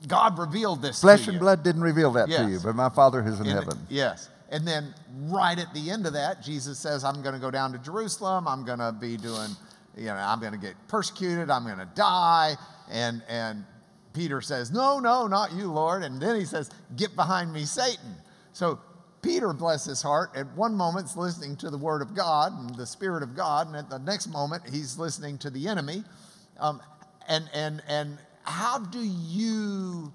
God revealed this Flesh and blood didn't reveal that Yes. to you, but my Father who's in, In- heaven. Yes. And then right at the end of that, Jesus says, I'm going to go down to Jerusalem. I'm going to be doing, you know, I'm going to get persecuted. I'm going to die. And, and Peter says, No, no, not you, Lord. And then he says, Get behind me, Satan. So Peter, bless his heart, at one moment is listening to the word of God and the Spirit of God. And at the next moment, he's listening to the enemy. Um, and, and, and how do you.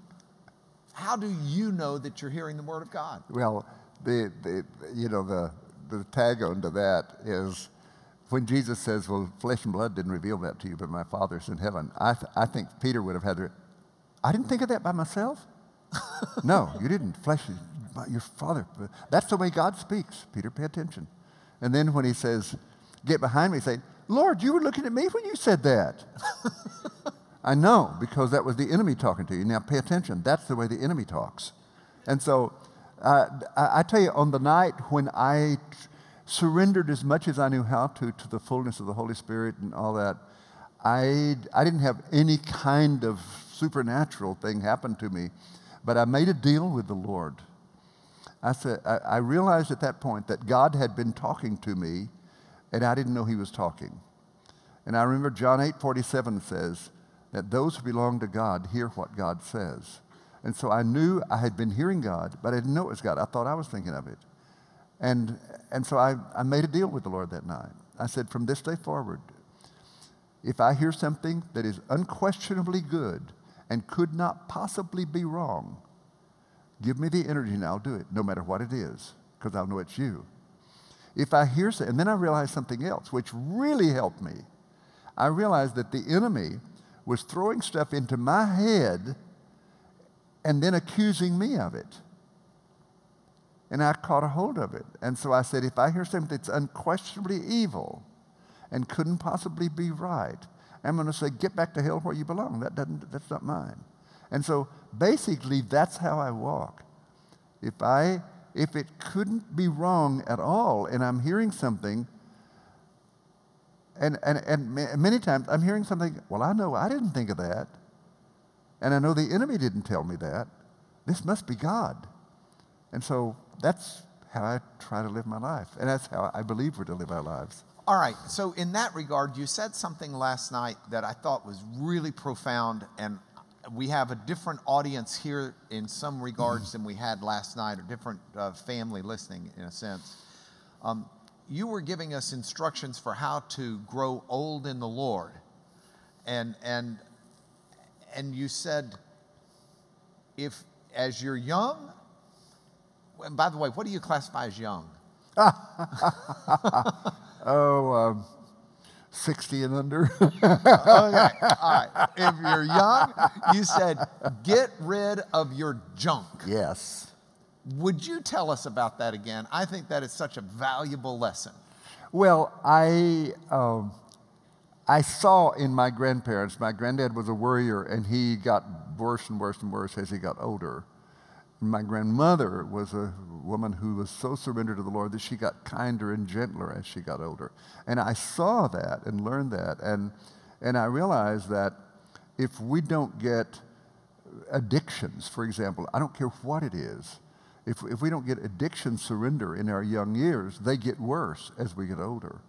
How do you know that you're hearing the word of God? Well, the, the, you know, the, the tag on to that is when Jesus says, well, flesh and blood didn't reveal that to you, but my Father's in heaven. I, th- I think Peter would have had to, I didn't think of that by myself. (laughs) no, you didn't. Flesh, your Father. That's the way God speaks. Peter, pay attention. And then when he says, get behind me, say, Lord, you were looking at me when you said that. (laughs) I know, because that was the enemy talking to you. Now pay attention. That's the way the enemy talks. And so uh, I, I tell you, on the night when I surrendered as much as I knew how to to the fullness of the Holy Spirit and all that, I, I didn't have any kind of supernatural thing happen to me, but I made a deal with the Lord. I said, I, I realized at that point that God had been talking to me, and I didn't know He was talking. And I remember John 8 47 says that those who belong to God hear what God says. And so I knew I had been hearing God, but I didn't know it was God. I thought I was thinking of it. And, and so I, I made a deal with the Lord that night. I said, from this day forward, if I hear something that is unquestionably good and could not possibly be wrong, give me the energy and I'll do it, no matter what it is, because I'll know it's you. If I hear something, and then I realized something else, which really helped me. I realized that the enemy was throwing stuff into my head and then accusing me of it. And I caught a hold of it. And so I said, if I hear something that's unquestionably evil and couldn't possibly be right, I'm going to say, get back to hell where you belong. That doesn't, that's not mine. And so basically, that's how I walk. If I if it couldn't be wrong at all, and I'm hearing something, and, and, and many times I'm hearing something, well, I know I didn't think of that. And I know the enemy didn't tell me that. This must be God. And so that's how I try to live my life. And that's how I believe we're to live our lives. All right. So, in that regard, you said something last night that I thought was really profound. And we have a different audience here in some regards than we had last night, a different uh, family listening in a sense. Um, you were giving us instructions for how to grow old in the Lord. And, and, and you said, if as you're young, and by the way, what do you classify as young? (laughs) oh, um, 60 and under. (laughs) okay, (laughs) all right. If you're young, you said get rid of your junk. Yes. Would you tell us about that again? I think that is such a valuable lesson. Well, I, um, I saw in my grandparents, my granddad was a worrier and he got worse and worse and worse as he got older. My grandmother was a woman who was so surrendered to the Lord that she got kinder and gentler as she got older. And I saw that and learned that. And, and I realized that if we don't get addictions, for example, I don't care what it is, if, if we don't get addiction surrender in our young years, they get worse as we get older.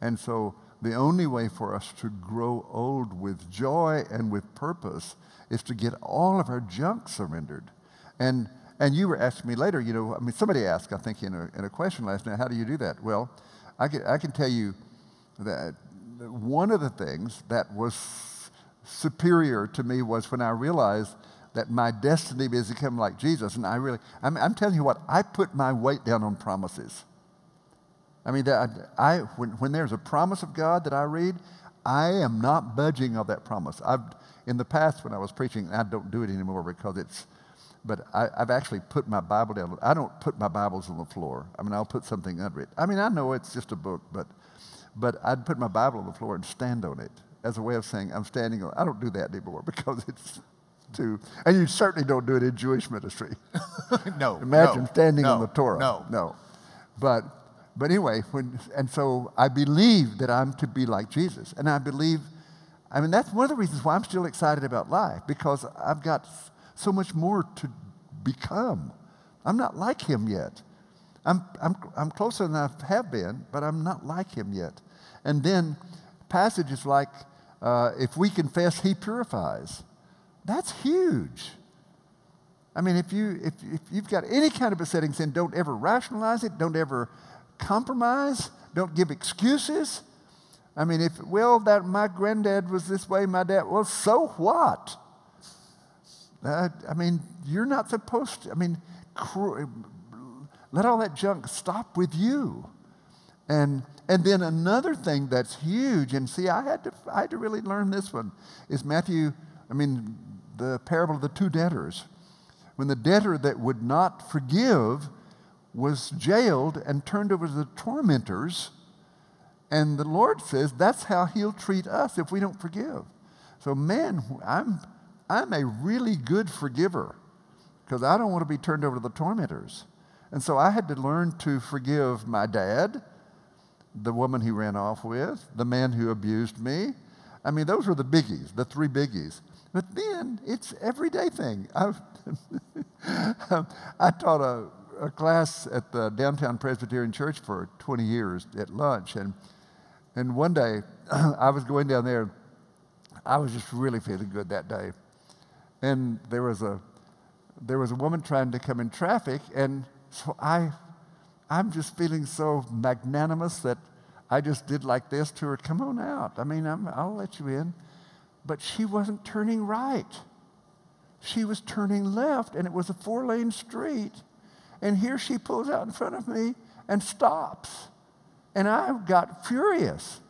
And so the only way for us to grow old with joy and with purpose is to get all of our junk surrendered. And, and you were asking me later, you know, I mean, somebody asked, I think, in a, in a question last night, how do you do that? Well, I can, I can tell you that one of the things that was superior to me was when I realized that my destiny is to become like Jesus. And I really, I'm, I'm telling you what, I put my weight down on promises. I mean, that I, when, when there's a promise of God that I read, I am not budging of that promise. I've, in the past, when I was preaching, I don't do it anymore because it's, but I, have actually put my Bible down. I don't put my Bibles on the floor. I mean, I'll put something under it. I mean, I know it's just a book, but, but I'd put my Bible on the floor and stand on it as a way of saying, I'm standing on I don't do that anymore (laughs) because it's too, and you certainly don't do it in Jewish ministry. (laughs) no. (laughs) Imagine no, standing no, on the Torah. No. No. But, but anyway, when, and so I believe that I'm to be like Jesus. And I believe, I mean, that's one of the reasons why I'm still excited about life because I've got so much more to become. I'm not like him yet. I'm, I'm, I'm closer than I have been, but I'm not like him yet. And then passages like, uh, if we confess, he purifies. That's huge. I mean, if, you, if, if you've got any kind of besetting sin, don't ever rationalize it, don't ever compromise, don't give excuses. I mean, if, well, that my granddad was this way, my dad, well, so what? I mean, you're not supposed to, I mean, let all that junk stop with you. And, and then another thing that's huge, and see, I had, to, I had to really learn this one, is Matthew, I mean, the parable of the two debtors. When the debtor that would not forgive was jailed and turned over to the tormentors, and the Lord says that's how He'll treat us if we don't forgive. So, man, I'm, I'm a really good forgiver because I don't want to be turned over to the tormentors. And so I had to learn to forgive my dad, the woman he ran off with, the man who abused me. I mean, those were the biggies, the three biggies. But then it's everyday thing. I, (laughs) I taught a, a, class at the downtown Presbyterian Church for 20 years at lunch, and and one day (clears throat) I was going down there. I was just really feeling good that day, and there was a there was a woman trying to come in traffic, and so I I'm just feeling so magnanimous that I just did like this to her. Come on out. I mean, i will let you in but she wasn't turning right. She was turning left, and it was a four lane street. And here she pulls out in front of me and stops. And I got furious.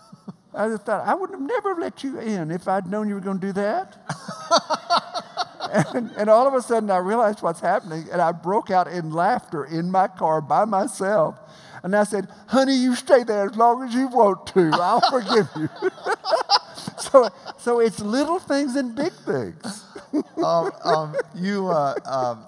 (laughs) I just thought, I would have never let you in if I'd known you were going to do that. (laughs) and, and all of a sudden, I realized what's happening, and I broke out in laughter in my car by myself. And I said, Honey, you stay there as long as you want to. I'll (laughs) forgive you. (laughs) so, so it's little things and big things. (laughs) um, um, you, uh, um,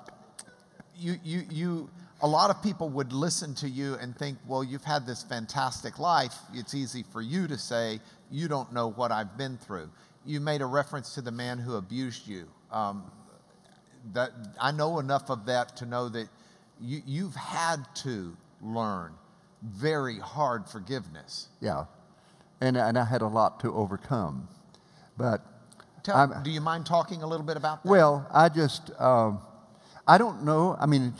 you, you, you a lot of people would listen to you and think, well, you've had this fantastic life. It's easy for you to say, you don't know what I've been through. You made a reference to the man who abused you. Um, that I know enough of that to know that you, you've had to learn very hard forgiveness. Yeah. And, and I had a lot to overcome. But Tell, do you mind talking a little bit about that? Well, I just, um, I don't know. I mean,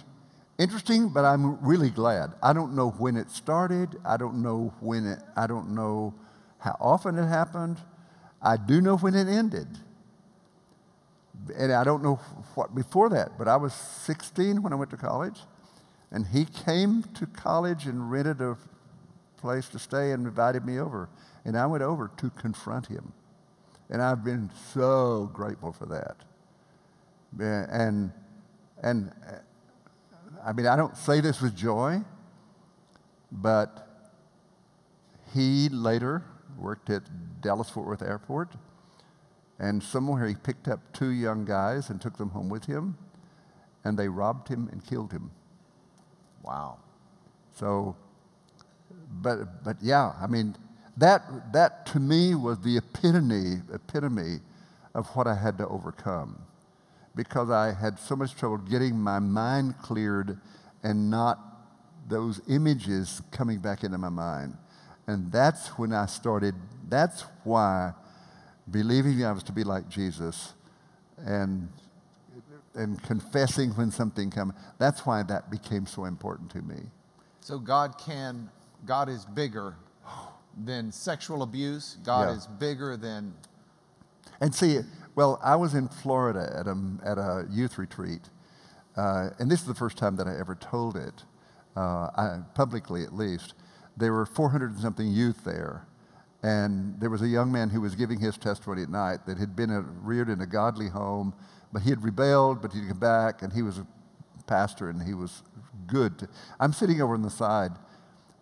interesting, but I'm really glad. I don't know when it started. I don't know when it, I don't know how often it happened. I do know when it ended. And I don't know what before that, but I was 16 when I went to college. And he came to college and rented a place to stay and invited me over. And I went over to confront him. And I've been so grateful for that. And, and uh, I mean, I don't say this with joy, but he later worked at Dallas Fort Worth Airport. And somewhere he picked up two young guys and took them home with him. And they robbed him and killed him. wow. So, but, but yeah, I mean, that, that to me was the epitome, epitome of what I had to overcome because I had so much trouble getting my mind cleared and not those images coming back into my mind. And that's when I started, that's why believing I was to be like Jesus and, and confessing when something came, that's why that became so important to me. So God can, God is bigger than sexual abuse. God Yeah. is bigger than, And see, well, I was in Florida at a, at a youth retreat, uh, and this is the first time that I ever told it, uh, I, publicly at least. There were 400 and something youth there, and there was a young man who was giving his testimony at night that had been a, reared in a godly home, but he had rebelled, but he'd come back, and he was a pastor, and he was good. To, I'm sitting over on the side,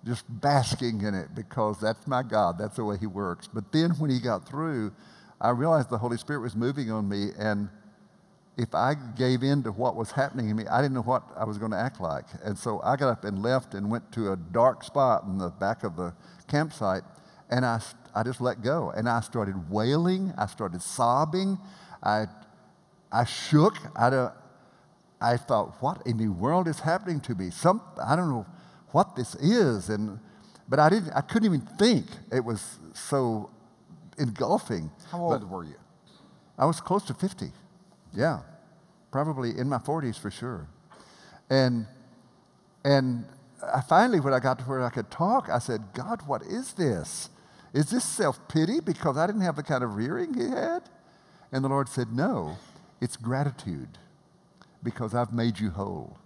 just basking in it because that's my God. That's the way He works. But then when He got through, I realized the Holy Spirit was moving on me, and if I gave in to what was happening in me, I didn't know what I was going to act like. And so I got up and left and went to a dark spot in the back of the campsite, and I, I just let go. And I started wailing. I started sobbing. I, I shook. I, I thought, what in the world is happening to me? Some, I don't know what this is. And, but I, didn't, I couldn't even think. It was so engulfing. how But- old were you? I was close to 50. Yeah. Probably in my 40s for sure. And, and I finally, when I got to where I could talk, I said, God, what is this? Is this self pity because I didn't have the kind of rearing he had? And the Lord said, No, it's gratitude because I've made you whole.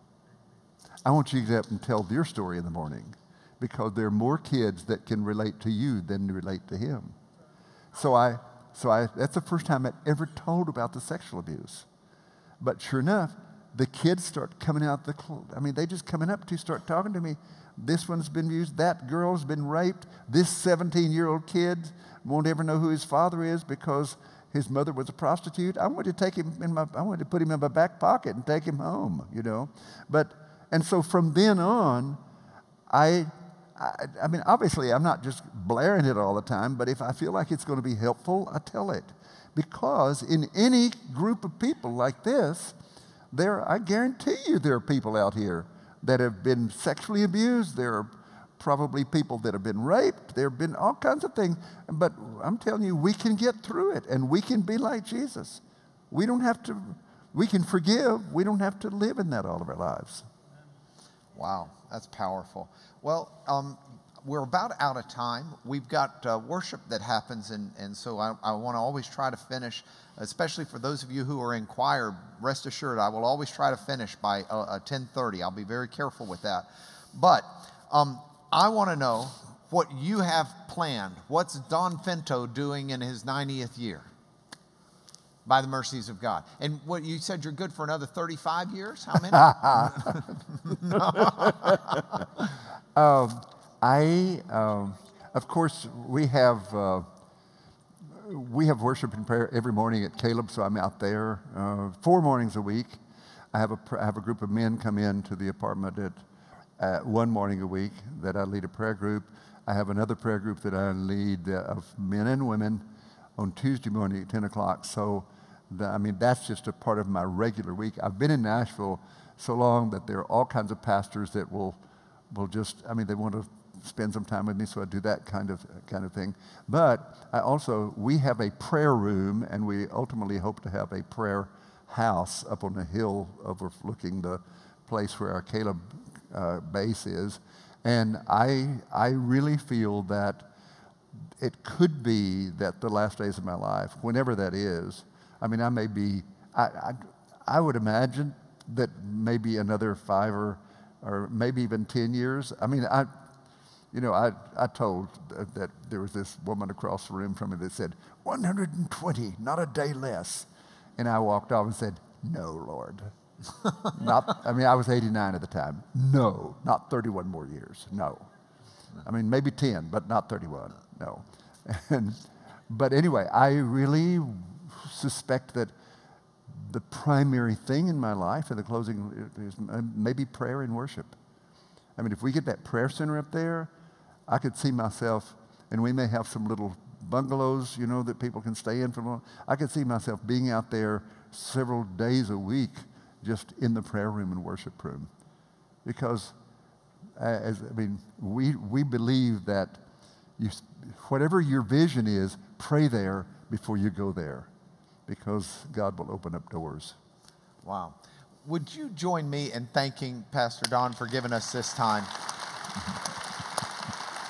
I want you to get up and tell your story in the morning because there are more kids that can relate to you than relate to him. So I, so I, that's the first time I'd ever told about the sexual abuse. But sure enough, the kids start coming out the, I mean, they just coming up to start talking to me. This one's been abused. That girl's been raped. This 17 year old kid won't ever know who his father is because his mother was a prostitute. I wanted to take him in my, I wanted to put him in my back pocket and take him home, you know. But, and so from then on, I, I, I mean, obviously, I'm not just blaring it all the time, but if I feel like it's going to be helpful, I tell it. Because in any group of people like this, there, I guarantee you there are people out here that have been sexually abused. There are probably people that have been raped. There have been all kinds of things. But I'm telling you, we can get through it and we can be like Jesus. We don't have to, we can forgive. We don't have to live in that all of our lives. Wow, that's powerful. Well, um, we're about out of time. We've got uh, worship that happens, and, and so I, I want to always try to finish, especially for those of you who are in choir, rest assured I will always try to finish by uh, uh, 10.30. I'll be very careful with that. But um, I want to know what you have planned. What's Don Finto doing in his 90th year? By the mercies of God. And what you said you're good for another 35 years? How many? (laughs) Um, I, um, of course, we have uh, we have worship and prayer every morning at Caleb, so I'm out there uh, four mornings a week. I have a, I have a group of men come in to the apartment at uh, one morning a week that I lead a prayer group. I have another prayer group that I lead uh, of men and women on Tuesday morning at 10 o'clock. So, I mean, that's just a part of my regular week. I've been in Nashville so long that there are all kinds of pastors that will, will just, I mean, they want to spend some time with me, so I do that kind of, kind of thing. But I also, we have a prayer room, and we ultimately hope to have a prayer house up on the hill overlooking the place where our Caleb uh, base is. And I, I really feel that it could be that the last days of my life, whenever that is, I mean, I may be, I, I, I would imagine that maybe another five or, or maybe even 10 years. I mean, I, you know, I, I told that there was this woman across the room from me that said, 120, not a day less. And I walked off and said, No, Lord. (laughs) not, I mean, I was 89 at the time. No, not 31 more years. No. I mean, maybe 10, but not 31. No. (laughs) And, but anyway, I really suspect that the primary thing in my life in the closing is maybe prayer and worship. I mean, if we get that prayer center up there, I could see myself, and we may have some little bungalows, you know, that people can stay in for long. I could see myself being out there several days a week just in the prayer room and worship room. Because, as, I mean, we, we believe that you, whatever your vision is, pray there before you go there because God will open up doors. Wow. Would you join me in thanking Pastor Don for giving us this time?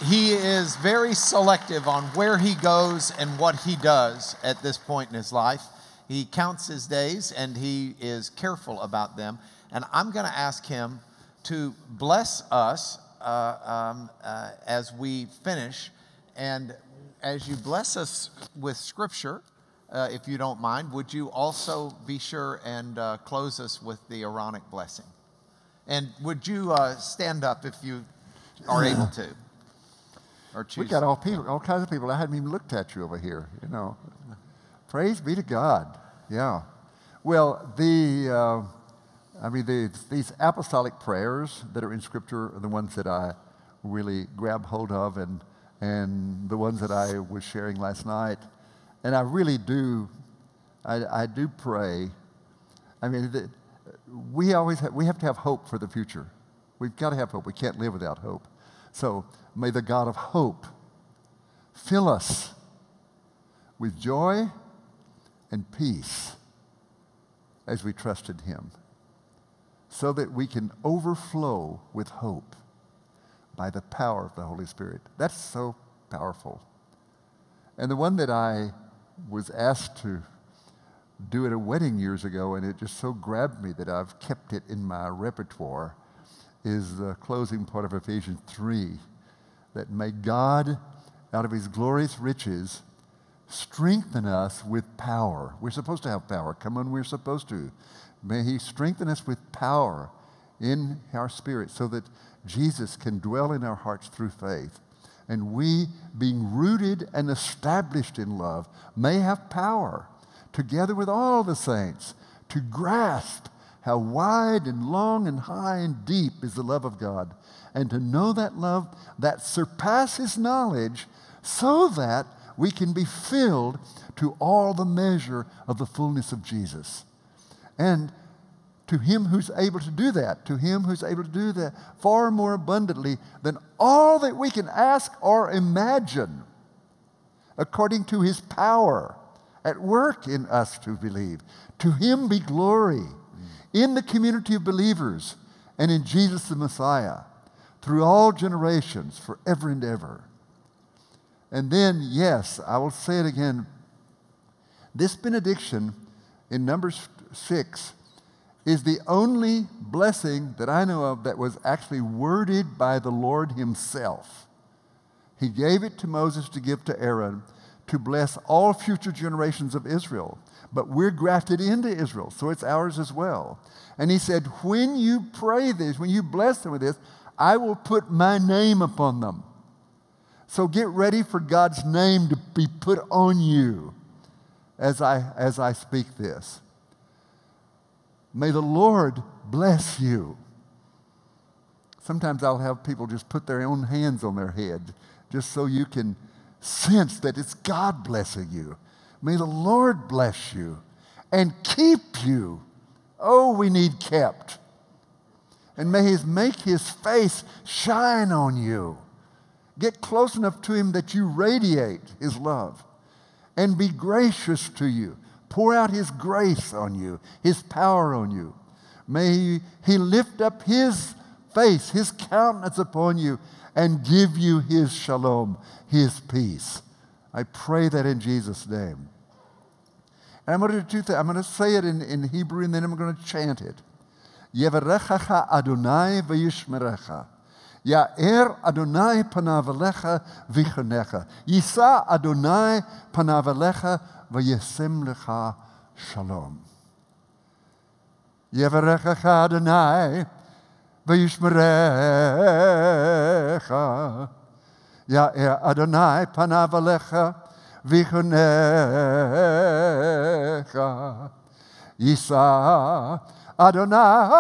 (laughs) he is very selective on where he goes and what he does at this point in his life. He counts his days and he is careful about them. And I'm going to ask him to bless us uh, um, uh, as we finish. And as you bless us with scripture, uh, if you don't mind, would you also be sure and uh, close us with the Aaronic blessing? And would you uh, stand up if you are (clears throat) able to? Or choose? We got all people, all kinds of people. I hadn't even looked at you over here. You know, praise be to God. Yeah. Well, the uh, I mean, the, these apostolic prayers that are in Scripture are the ones that I really grab hold of, and and the ones that I was sharing last night. And I really do, I, I do pray. I mean, we always have, we have to have hope for the future. We've got to have hope. We can't live without hope. So may the God of hope fill us with joy and peace as we trusted Him, so that we can overflow with hope by the power of the Holy Spirit. That's so powerful. And the one that I was asked to do at a wedding years ago, and it just so grabbed me that I've kept it in my repertoire is the closing part of Ephesians 3 that may God, out of his glorious riches, strengthen us with power. We're supposed to have power. Come on, we're supposed to. May he strengthen us with power in our spirit so that Jesus can dwell in our hearts through faith. And we, being rooted and established in love, may have power, together with all the saints, to grasp how wide and long and high and deep is the love of God, and to know that love that surpasses knowledge, so that we can be filled to all the measure of the fullness of Jesus. And to him who's able to do that, to him who's able to do that far more abundantly than all that we can ask or imagine, according to his power at work in us to believe. To him be glory in the community of believers and in Jesus the Messiah through all generations, forever and ever. And then, yes, I will say it again. This benediction in Numbers 6 is the only blessing that I know of that was actually worded by the Lord Himself. He gave it to Moses to give to Aaron to bless all future generations of Israel but we're grafted into Israel, so it's ours as well. And he said, When you pray this, when you bless them with this, I will put my name upon them. So get ready for God's name to be put on you as I, as I speak this. May the Lord bless you. Sometimes I'll have people just put their own hands on their head just so you can sense that it's God blessing you. May the Lord bless you and keep you. Oh, we need kept. And may He make His face shine on you. Get close enough to Him that you radiate His love and be gracious to you. Pour out His grace on you, His power on you. May He, lift up His face, His countenance upon you, and give you His shalom, His peace. I pray that in Jesus' name. And I'm going to do two things. I'm going to say it in, in Hebrew and then I'm going to chant it. Yevarechacha Adonai v'yishmerecha. Ya'er Adonai panavalecha v'chonecha. Yisa Adonai panav v'yesem lecha shalom. Yevarechacha Adonai v'yishmerecha. Ya'er Adonai panav alecha vichonecha. Yisa Adonai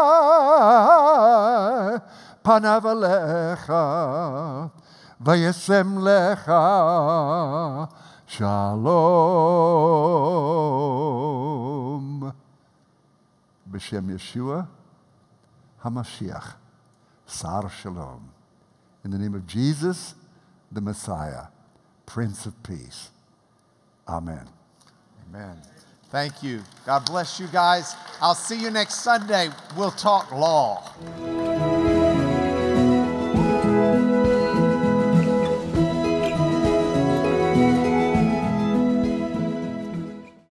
panav alecha vayesem lecha shalom. B'shem Yeshua HaMashiach, Sar Shalom. In the name of Jesus, the Messiah, Prince of Peace. Amen. Amen. Thank you. God bless you guys. I'll see you next Sunday. We'll talk law.